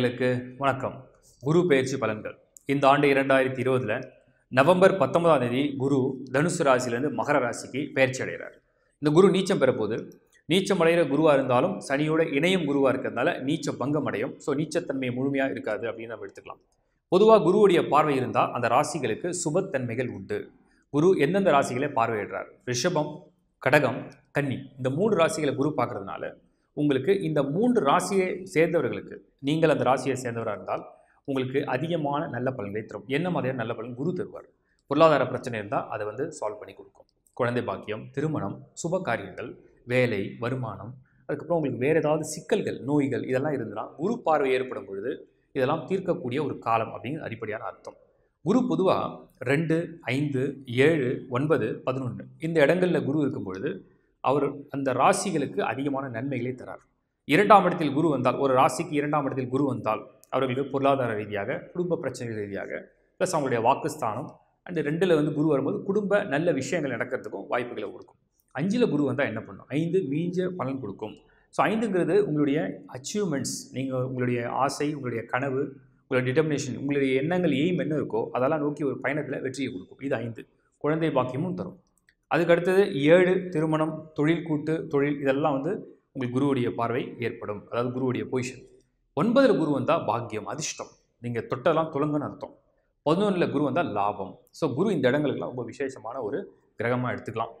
நேயர்களுக்கு வணக்கம். குரு பெயர்ச்சி பலன்கள். இந்த ஆண்டு இரண்டாயிரத்தி இருபதுல நவம்பர் பத்தொன்பதாம் தேதி குரு தனுசு ராசியிலேருந்து மகர ராசிக்கு பெயர்ச்சி அடைகிறார். இந்த குரு நீச்சம் பெறப்போது நீச்சம் அடைகிற குருவாக இருந்தாலும் சனியோட இணையம் குருவாக இருக்கிறதுனால நீச்ச பங்கம் அடையும். ஸோ நீச்சத்தன்மை முழுமையாக இருக்காது அப்படின்னு நம்ம எடுத்துக்கலாம். பொதுவாக குருவுடைய பார்வை இருந்தால் அந்த ராசிகளுக்கு சுபத்தன்மைகள் உண்டு. குரு எந்தெந்த ராசிகளை பார்வையிடுறார்? ரிஷபம் கடகம் கன்னி. இந்த மூணு ராசிகளை குரு பார்க்குறதுனால உங்களுக்கு இந்த மூன்று ராசியை சேர்ந்தவர்களுக்கு நீங்கள் அந்த ராசியை சேர்ந்தவராக இருந்தால் உங்களுக்கு அதிகமான நல்ல பலன்களை தரும். என்ன மாதிரியான நல்ல பலன்? குரு தருவார். பொருளாதார பிரச்சனை இருந்தால் அதை வந்து சால்வ் பண்ணி கொடுக்கும். குழந்தை பாக்கியம் திருமணம் சுப காரியங்கள் வேலை வருமானம் அதுக்கப்புறம் உங்களுக்கு வேறு ஏதாவது சிக்கல்கள் நோய்கள் இதெல்லாம் இருந்ததுன்னா குரு பார்வை ஏற்படும் பொழுது இதெல்லாம் தீர்க்கக்கூடிய ஒரு காலம் அப்படிங்கிற அடிப்படையான அர்த்தம். குரு பொதுவாக ரெண்டு ஐந்து ஏழு ஒன்பது பதினொன்று இந்த இடங்களில் குரு இருக்கும் பொழுது அவர் அந்த ராசிகளுக்கு அதிகமான நன்மைகளை தரார். இரண்டாம் இடத்தில் குரு வந்தால் ஒரு ராசிக்கு இரண்டாம் இடத்தில் குரு வந்தால் அவர்களுக்கு பொருளாதார ரீதியாக குடும்ப பிரச்சனைகள் ரீதியாக ப்ளஸ் அவங்களுடைய வாக்குஸ்தானம் அண்டு ரெண்டில் வந்து குரு வரும்போது குடும்ப நல்ல விஷயங்கள் நடக்கிறதுக்கும் வாய்ப்புகளை கொடுக்கும். அஞ்சில் குரு வந்தால் என்ன பண்ணும்? ஐந்து மீஞ்ச பலன் கொடுக்கும். ஸோ ஐந்துங்கிறது உங்களுடைய அச்சீவ்மெண்ட்ஸ் நீங்கள் உங்களுடைய ஆசை உங்களுடைய கனவு உங்களுடைய டிட்டர்மினேஷன் உங்களுடைய எண்ணங்கள் எய்ம் என்ன இருக்கோ அதெல்லாம் நோக்கி ஒரு பயணத்தில் வெற்றியை கொடுக்கும். இது ஐந்து. குழந்தை பாக்கியமும் தரும். அதுக்கு அடுத்தது ஏழு திருமணம் தொழில் கூட்டு தொழில் இதெல்லாம் வந்து உங்களுக்கு குருவுடைய பார்வை ஏற்படும். அதாவது குருவுடைய பொசிஷன் ஒன்பதில் குரு வந்தால் பாக்கியம் அதிர்ஷ்டம். நீங்கள் தொட்டெல்லாம் துளங்குன்னு அர்த்தம். பதினொன்றில் குரு வந்தால் லாபம். ஸோ குரு இந்த இடங்களுக்கெல்லாம் ரொம்ப விசேஷமான ஒரு கிரகமாக எடுத்துக்கலாம்.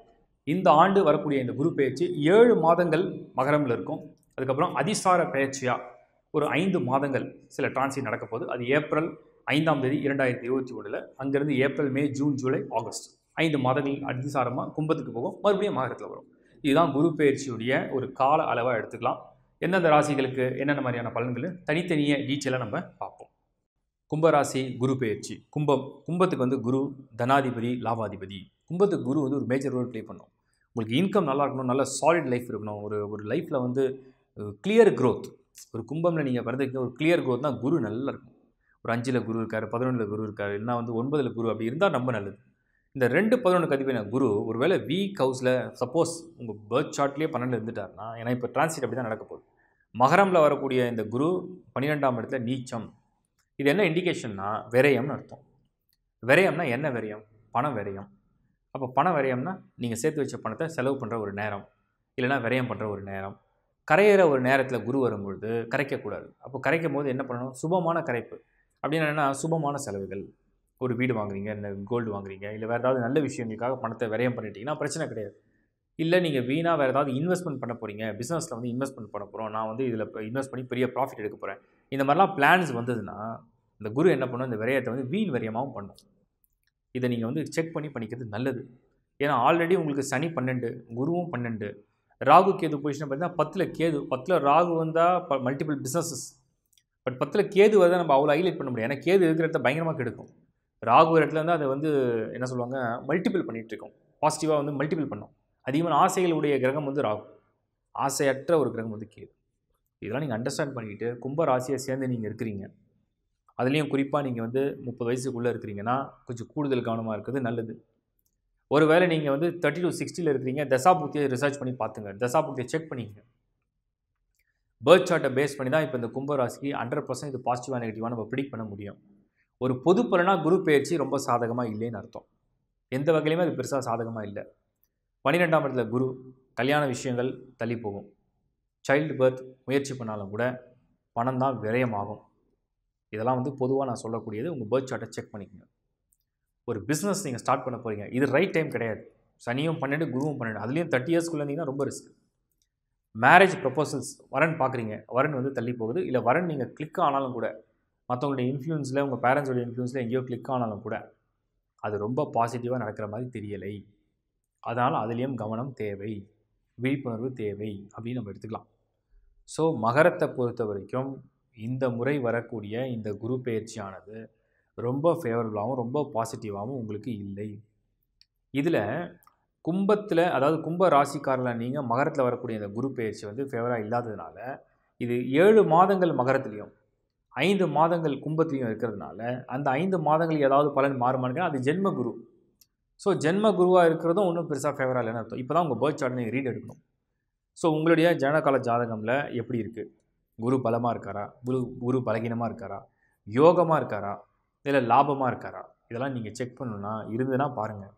இந்த ஆண்டு வரக்கூடிய இந்த குரு பயிற்சி ஏழு மாதங்கள் மகரமில் இருக்கும். அதுக்கப்புறம் அதிசார பயிற்சியாக ஒரு ஐந்து மாதங்கள் சில டிரான்சிட் நடக்க போகுது அது ஏப்ரல் ஐந்தாம் தேதி இரண்டாயிரத்தி இருபத்தி ஒன்றில் அங்கேருந்து April May June July August. ஐந்து மாதங்கள் அதிசாரமாக கும்பத்துக்கு போகும். மறுபடியும் மகரத்தில் வரும். இதுதான் குரு பயிற்சியுடைய ஒரு கால அளவாக எடுத்துக்கலாம். எந்தெந்த ராசிகளுக்கு என்னென்ன மாதிரியான பலன்கள் தனித்தனிய டீச்சலாக நம்ம பார்ப்போம். கும்பராசி குரு பயிற்சி. கும்பம் கும்பத்துக்கு வந்து குரு தனாதிபதி லாபாதிபதி. கும்பத்துக்கு குரு வந்து ஒரு மேஜர் ரோல் ப்ளே பண்ணும். உங்களுக்கு இன்கம் நல்லா இருக்கணும் நல்ல சாலிட் லைஃப் இருக்கணும். ஒரு ஒரு லைஃப்பில் வந்து கிளியர் க்ரோத் ஒரு கும்பமில் நீங்கள் பிறந்ததுக்கு ஒரு கிளியர் க்ரோத் தான் குரு நல்லா இருக்கும். ஒரு அஞ்சில் குரு இருக்கார் பதினொன்றில் குரு இருக்கார் இல்லைனா வந்து ஒன்பதில் குரு அப்படி இருந்தால் ரொம்ப நல்லது. இந்த ரெண்டு பதினொன்று அதிபதியான குரு ஒருவேளை வீக் ஹவுஸில் சப்போஸ் உங்கள் பேர்த் சார்ட்லேயே பன்னெண்டு இருந்துட்டார்னா ஏன்னா இப்போ டிரான்சிட் அப்படி தான் நடக்க போகுது. மகரமில் வரக்கூடிய இந்த குரு பன்னிரெண்டாம் இடத்துல நீச்சம். இது என்ன இண்டிகேஷன்னா விரயம்னு அர்த்தம். விரயம்னா என்ன விரயம்? பணம் விரயம். அப்போ பணம் விரயம்னா நீங்கள் சேர்த்து வச்ச பணத்தை செலவு பண்ணுற ஒரு நேரம். இல்லைனா விரயம் பண்ணுற ஒரு நேரம். கரையிற ஒரு நேரத்தில் குரு வரும்பொழுது கரைக்கக்கூடாது. அப்போ கரைக்கும் போது என்ன பண்ணணும்? சுபமான கரைப்பு. அப்படின்னு என்னென்னா சுபமான செலவுகள். ஒரு வீடு வாங்குறீங்க இல்லை கோல்டு வாங்குறீங்க இல்லை வேறு ஏதாவது நல்ல விஷயங்களுக்காக பணத்தை விரயம் பண்ணிட்டீங்கன்னா பிரச்சனை கிடையாது. இல்லை நீங்கள் வீணாக வேறு ஏதாவது இன்வெஸ்ட்மெண்ட் பண்ண போகிறீங்க பிஸ்னஸில் வந்து இன்வெஸ்ட்மெண்ட் பண்ண போகிறோம் நான் வந்து இதில் இன்வெஸ்ட் பண்ணி பெரிய ப்ராஃபிட் எடுக்க போகிறேன் இந்த மாதிரிலாம் பிளான்ஸ் வந்ததுன்னா இந்த குரு என்ன பண்ணும் இந்த விரயத்தை வந்து வீண் விரயமாகவும் பண்ணும். இதை நீங்கள் வந்து செக் பண்ணி பண்ணிக்கிறது நல்லது. ஏன்னா ஆல்ரெடி உங்களுக்கு சனி பன்னெண்டு குருவும் பன்னெண்டு ராகு கேது பொசிஷன் பார்த்தீங்கன்னா பத்தில் கேது பத்தில் ராகு வந்தால் ப மல்டிபிள் பிஸ்னஸஸ் பட் பத்தில் கேது வரதை நம்ம அவ்வளோ ஹைலைட் பண்ண முடியாது. ஏன்னா கேது இருக்கிற இடத்த பயங்கரமாக கெடுக்கும். ராகு இடத்துல வந்து அதை வந்து என்ன சொல்லுவாங்க மல்டிபிள் பண்ணிகிட்ருக்கோம் பாசிட்டிவாக வந்து மல்டிபிள் பண்ணோம். அதிகமான ஆசைகளுடைய கிரகம் வந்து ராகு. ஆசையற்ற ஒரு கிரகம் வந்து கேது. இதெல்லாம் நீங்கள் அண்டர்ஸ்டாண்ட் பண்ணிக்கிட்டு கும்ப ராசியை சேர்ந்து நீங்கள் இருக்கிறீங்க. அதுலேயும் குறிப்பாக நீங்கள் வந்து முப்பது வயசுக்குள்ளே இருக்கிறீங்கன்னா கொஞ்சம் கூடுதல் கவனமாக இருக்கிறது நல்லது. ஒருவேளை நீங்கள் வந்து தேர்ட்டி டு சிக்ஸ்டியில் இருக்கிறீங்க தசாபுக்தியை ரிசர்ச் பண்ணி பார்த்துங்க தசாபுக்தியை செக் பண்ணிங்க. பேர்த் சார்ட்டை பேஸ் பண்ணி தான் இப்போ இந்த கும்பராசிக்கு ஹண்ட்ரட் பர்சன்ட் இது பாசிட்டிவாக நெகட்டிவாக நம்ம ப்ரிடிக் பண்ண முடியும். ஒரு பொது பலனாக குரு பயிற்சி ரொம்ப சாதகமாக இல்லைன்னு அர்த்தம். எந்த வகையிலுமே அது பெருசாக சாதகமாக இல்லை. பன்னிரெண்டாம் இடத்துல குரு கல்யாண விஷயங்கள் தள்ளி போகும். சைல்டு பர்த் முயற்சி பண்ணாலும் கூட பணம் தான் விரயமாகும். இதெல்லாம் வந்து பொதுவாக நான் சொல்லக்கூடியது உங்கள் பர்த் சார்ட்டை செக் பண்ணிக்கோங்க. ஒரு பிஸ்னஸ் நீங்கள் ஸ்டார்ட் பண்ண போகிறீங்க இது ரைட் டைம் கிடையாது. சனியும் பன்னெண்டு குருவும் பன்னெண்டு. அதுலேயும் தேர்ட்டி இயர்ஸ்க்குள்ளே இருந்தீங்கன்னா ரொம்ப ரிஸ்க் மேரேஜ் ப்ரப்போசல்ஸ் வரன் பார்க்குறீங்க. வரன் வந்து தள்ளி போகுது. இல்லை வரன் நீங்கள் கிளிக் ஆனாலும் கூட மற்றவங்களுடைய இன்ஃப்ளூயன்ஸில் உங்கள் பேரண்ட்ஸோடைய இன்ஃப்ளூயன்ஸில் எங்கேயோ கிளிக் ஆனாலும் கூட அது ரொம்ப பாசிட்டிவாக நடக்கிற மாதிரி தெரியலை. அதனால் அதுலேயும் கவனம் தேவை விழிப்புணர்வு தேவை அப்படின்னு நம்ம எடுத்துக்கலாம். ஸோ மகரத்தை பொறுத்த வரைக்கும் இந்த முறை வரக்கூடிய இந்த குரு பயிற்சியானது ரொம்ப ஃபேவரபுளாகவும் ரொம்ப பாசிட்டிவாகவும் உங்களுக்கு இல்லை. இதில் கும்பத்தில் அதாவது கும்ப ராசிக்காரில் நீங்கள் மகரத்தில் வரக்கூடிய இந்த குரு பயிற்சி வந்து ஃபேவராக இல்லாததுனால இது ஏழு மாதங்கள் மகரத்துலேயும் ஐந்து மாதங்கள் கும்பத்துலேயும் இருக்கிறதுனால அந்த ஐந்து மாதங்கள் ஏதாவது பலன் மாறுமான்னு அது ஜென்ம குரு ஸோ ஜென்ம குருவாக இருக்கிறதும் ஒன்றும் பெருசாக ஃபேவராக இல்லைன்னு அர்த்தம். இப்போ தான் உங்கள் பேர்த் சார்ட் நீங்கள் ரீட் எடுக்கணும். ஸோ உங்களுடைய ஜனகால ஜாதகமில் எப்படி இருக்குது குரு பலமாக இருக்காரா? குரு குரு பலகீனமாக இருக்காரா? யோகமாக இருக்காரா? இல்லை லாபமாக இருக்காரா? இதெல்லாம் நீங்கள் செக் பண்ணணும்னா இருந்துன்னா பாருங்கள்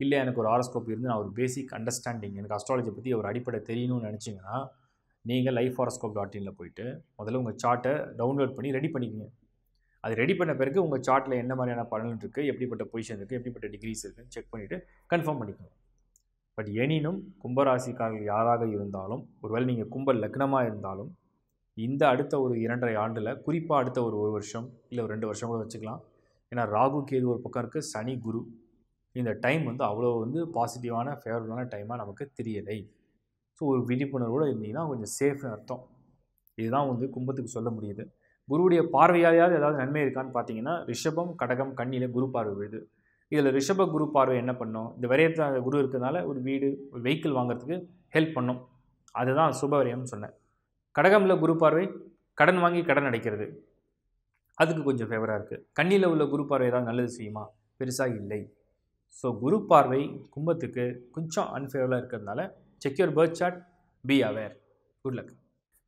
இல்லை எனக்கு ஒரு ஹாரோஸ்கோப் இருந்து நான் ஒரு பேசிக் அண்டர்ஸ்டாண்டிங் எனக்கு அஸ்ட்ராலஜி பற்றி ஒரு அடிப்படை தெரியணும்னு நினச்சிங்கன்னா நீங்கள் லைஃப் ஃபாரஸ்கோப் டாட் இனில் போயிட்டு முதல்ல உங்கள் சார்ட்டை டவுன்லோட் பண்ணி ரெடி பண்ணிக்கங்க. அது ரெடி பண்ண பிறகு உங்கள் சார்ட்டில் என்ன மாதிரியான பலன் இருக்குது எப்படிப்பட்ட பொசிஷன் இருக்குது எப்படிப்பட்ட டிகிரிஸ் இருக்குதுன்னு செக் பண்ணிவிட்டு கன்ஃபார்ம் பண்ணிக்கணும் பட் எனினும் கும்பராசிக்காரர்கள் யாராக இருந்தாலும் ஒருவேளை நீங்கள் கும்ப லக்னமாக இருந்தாலும் இந்த அடுத்த ஒரு இரண்டரை ஆண்டில் குறிப்பாக அடுத்த ஒரு ஒரு வருஷம் இல்லை ஒரு ரெண்டு வருஷம் கூட வச்சுக்கலாம். ஏன்னா ராகு கேது ஒரு பக்கம் இருக்குது சனி குரு. இந்த டைம் வந்து அவ்வளோ வந்து பாசிட்டிவான ஃபேவரபுளான டைமாக நமக்கு தெரியலை. ஸோ ஒரு விழிப்புணர்வோடு இருந்தீங்கன்னா கொஞ்சம் சேஃப்னு அர்த்தம். இதுதான் வந்து கும்பத்துக்கு சொல்ல முடியுது. குருவுடைய பார்வையாலையாவது ஏதாவது நன்மை இருக்கான்னு பார்த்தீங்கன்னா ரிஷபம் கடகம் கண்ணியில் குரு பார்வை விழுது. இதில் ரிஷப குரு பார்வை என்ன பண்ணும்? இந்த விரயத்தில் குரு இருக்கிறதுனால ஒரு வீடு ஒரு வெஹிக்கிள் வாங்குறதுக்கு ஹெல்ப் பண்ணும். அதுதான் சுபவரியம்னு சொன்னேன். கடகமில் குரு பார்வை கடன் வாங்கி கடன் அடைக்கிறது. அதுக்கு கொஞ்சம் ஃபேவராக இருக்குது கண்ணியில் உள்ள குரு பார்வை ஏதாவது நல்லது செய்யுமா? பெருசாக இல்லை. ஸோ குரு பார்வை கும்பத்துக்கு கொஞ்சம் அன்ஃபேவராக இருக்கிறதுனால secure birth chart be aware good luck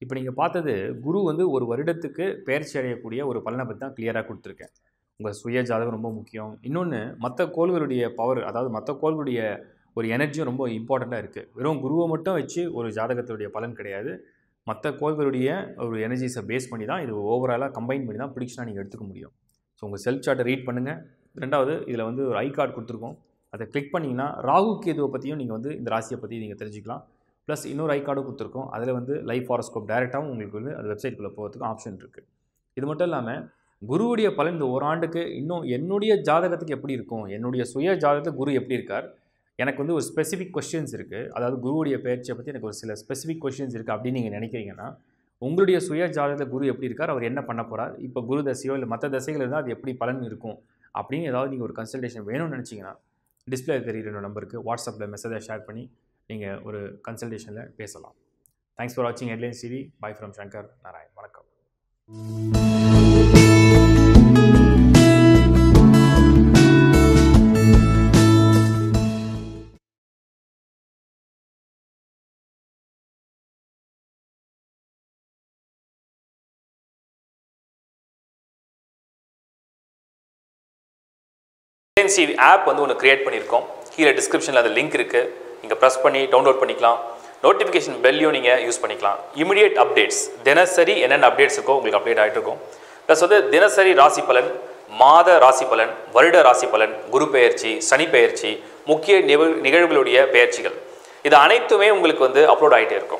இப்போ நீங்கள் பார்த்தது குரு வந்து ஒரு வருடத்துக்கு பயிற்சி அடையக்கூடிய ஒரு பலனை பற்றி தான் கிளியராக கொடுத்துருக்கேன். உங்கள் சுய ஜாதகம் ரொம்ப முக்கியம். இன்னொன்று மற்ற கோள்களுடைய பவர் அதாவது மற்ற கோள்களுடைய ஒரு எனர்ஜியும் ரொம்ப இம்பார்ட்டண்ட்டாக இருக்குது வெறும் குருவை மட்டும் வச்சு ஒரு ஜாதகத்துடைய பலன் கிடையாது. மற்ற கோள்களுடைய ஒரு எனர்ஜிஸை பேஸ் பண்ணி தான் இது ஓவராலாக கம்பைன் பண்ணி தான் ப்ரிடிக்ஷனாக நீங்கள் எடுத்துக்க முடியும். ஸோ உங்கள் செல்ஃப் சார்ட்டை ரீட் பண்ணுங்கள் ரெண்டாவது இதில் வந்து ஒரு ஐ கார்டு கொடுத்துருக்கோம். அதை கிளிக் பண்ணிங்கன்னா ராகு கேதுவை பற்றியும் நீங்கள் வந்து இந்த ராசியை பற்றி நீங்கள் தெரிஞ்சுக்கலாம். ப்ளஸ் இன்னொரு ஐ கார்டும் கொடுத்துருக்கோம். அதில் வந்து லைஃப் ஹாரஸ்கோப் டேரெக்டாகவும் உங்களுக்கு வந்து அது வெப்சைட்குள்ளே போகிறதுக்கு ஆப்ஷன் இருக்குது இது மட்டும் இல்லாமல் குருவுடைய பலன் இந்த ஒரு ஆண்டுக்கு இன்னும் என்னுடைய ஜாதகத்துக்கு எப்படி இருக்கும்? என்னுடைய சுய ஜாதகத்துக்கு குரு எப்படி இருக்கார்? எனக்கு வந்து ஒரு ஸ்பெசிஃபிக் கொஷின்ஸ் இருக்குது அதாவது குருவுடைய பயிற்சியை பற்றி எனக்கு ஒரு சில ஸ்பெசிஃபிக் கொஷின்ஸ் இருக்குது அப்படின்னு நீங்கள் நினைக்கிறீங்கன்னா உங்களுடைய சுய ஜாதகத்தில் குரு எப்படி இருக்கார்? அவர் என்ன பண்ண போகிறார் இப்போ குரு தசையோ இல்லை மற்ற தசைகள் இருந்தால் அது எப்படி பலன் இருக்கும்? அப்படின்னு ஏதாவது நீங்கள் ஒரு கன்சல்டேஷன் வேணும்னு நினச்சிங்கன்னா டிஸ்பிளே தெரியுற நம்பருக்கு வாட்ஸ்அப்பில் மெசேஜை ஷேர் பண்ணி நீங்கள் ஒரு கன்சல்டேஷனில் பேசலாம். தேங்க்ஸ் ஃபார் வாட்சிங் headlines TV bye from Shankar Narayan வணக்கம். ஏஎன்சி ஆப் வந்து ஒன்று க்ரியேட் பண்ணியிருக்கோம். கீழே டிஸ்கிரிப்ஷனில் அது லிங்க் இருக்குது நீங்கள் ப்ரெஸ் பண்ணி டவுன்லோட் பண்ணிக்கலாம். நோட்டிஃபிகேஷன் பெல்லையும் நீங்கள் யூஸ் பண்ணிக்கலாம். இமிடியேட் அப்டேட்ஸ் தினசரி என்னென்ன அப்டேட்ஸ் இருக்கோ உங்களுக்கு அப்டேட் ஆகிட்டு இருக்கும். ப்ளஸ் வந்து தினசரி ராசி பலன் மாத ராசி பலன் வருட ராசி பலன் குரு பெயர்ச்சி சனி பெயர்ச்சி முக்கிய நிகழ் நிகழ்வுகளுடைய பெயர்ச்சிகள். இது அனைத்துமே உங்களுக்கு வந்து அப்லோட் ஆகிட்டே இருக்கும்.